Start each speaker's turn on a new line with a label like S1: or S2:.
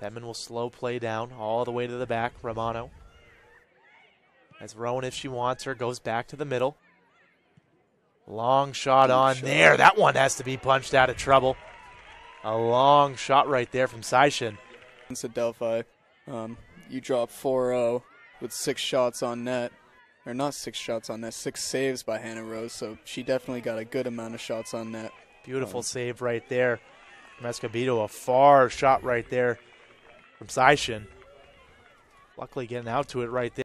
S1: Denman will slow play down all the way to the back. Romano. As Rowan, if she wants her, goes back to the middle. Long shot on
S2: shot.
S1: there. That one has to be punched out of trouble. A long shot right there from Seishin.
S2: It's at Delphi. Um, you drop 4-0 with six shots on net, or not six shots on net, six saves by Hannah Rose. So she definitely got a good amount of shots on net.
S1: Beautiful
S2: Um,
S1: save right there from Escobedo. A far shot right there from Seishin. Luckily getting out to it right there.